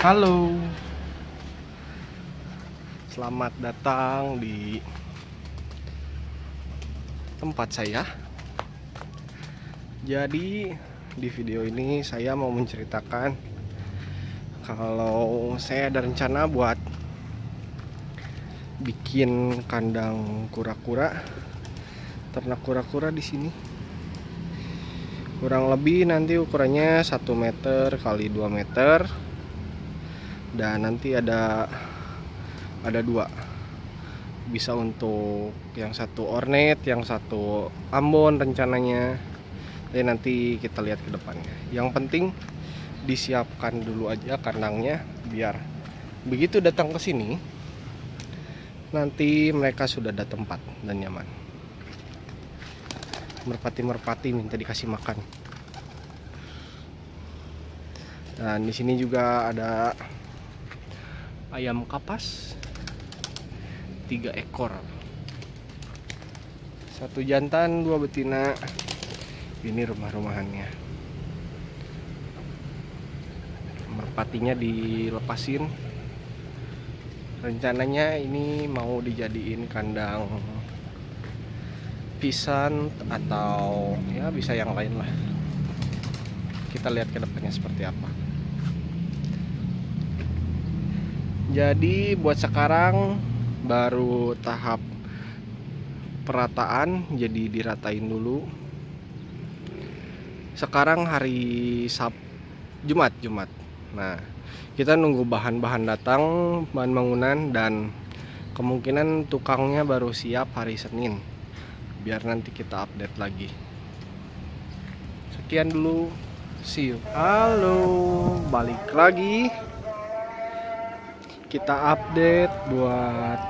Halo. Selamat datang di tempat saya. Jadi di video ini saya mau menceritakan kalau saya ada rencana buat bikin kandang kura-kura, ternak kura-kura di sini. Kurang lebih nanti ukurannya 1 meter kali 2 meter dan nanti ada ada dua. Bisa untuk yang satu ornet yang satu ambon rencananya. Jadi nanti kita lihat ke depannya. Yang penting disiapkan dulu aja kandangnya biar begitu datang ke sini nanti mereka sudah ada tempat dan nyaman. Merpati-merpati minta dikasih makan. Dan di sini juga ada ayam kapas tiga ekor. Satu jantan dua betina. Ini rumah-rumahannya. Merpatinya dilepasin. Rencananya ini mau dijadiin kandang pisan atau ya bisa yang lain lah. Kita lihat ke depannya seperti apa jadi buat sekarang baru tahap perataan jadi diratain dulu. Sekarang hari Sab Jumat Jumat. Nah kita nunggu bahan-bahan datang bahan bangunan dan kemungkinan tukangnya baru siap hari Senin. Biar nanti kita update lagi. Sekian dulu. See you. Halo balik lagi kita update buat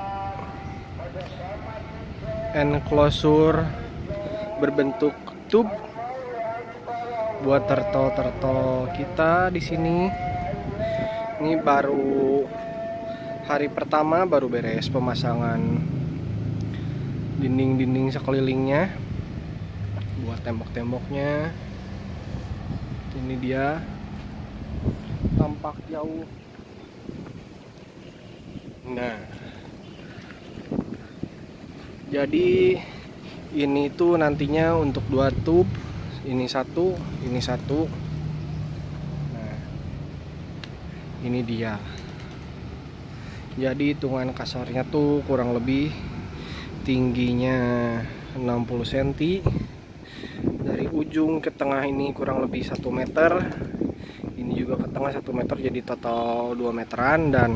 enclosure berbentuk tube buat turtle-turtle kita di sini. Ini baru hari pertama baru beres pemasangan dinding-dinding sekelilingnya buat tembok-temboknya. Ini dia tampak jauh Nah, jadi ini tuh nantinya untuk dua tube, ini satu, ini satu. Nah, ini dia. Jadi hitungan kasarnya tuh kurang lebih tingginya 60 cm dari ujung ke tengah ini kurang lebih satu meter. Ini juga ke tengah satu meter jadi total 2 meteran dan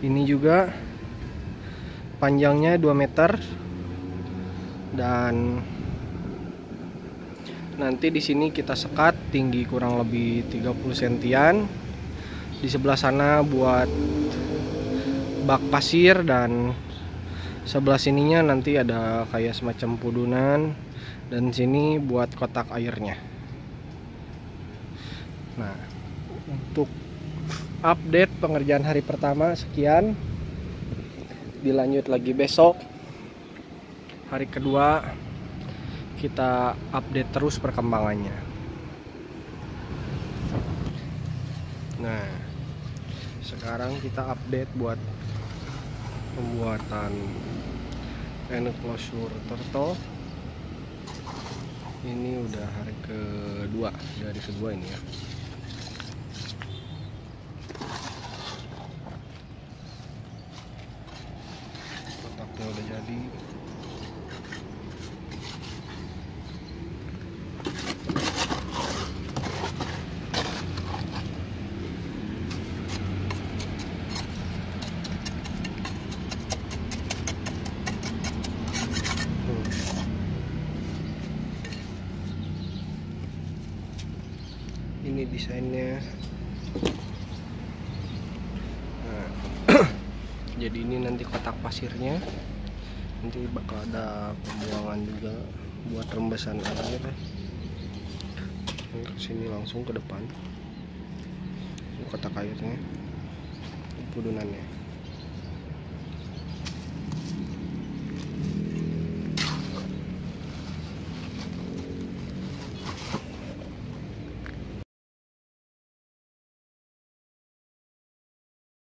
ini juga panjangnya 2 meter. Dan nanti di sini kita sekat tinggi kurang lebih 30 sentian di sebelah sana buat bak pasir dan sebelah sininya nanti ada kayak semacam pudunan dan sini buat kotak airnya. Nah untuk update pengerjaan hari pertama sekian. Dilanjut lagi besok. Hari kedua kita update terus perkembangannya. Nah sekarang kita update buat pembuatan enclosure turtle. Ini udah hari kedua dari kedua ini ya udah jadi. Ini desainnya nah, jadi ini nanti kotak pasirnya. Nanti bakal ada pembuangan juga buat rembesan air. Sini langsung ke depan. Kotak airnya pudunannya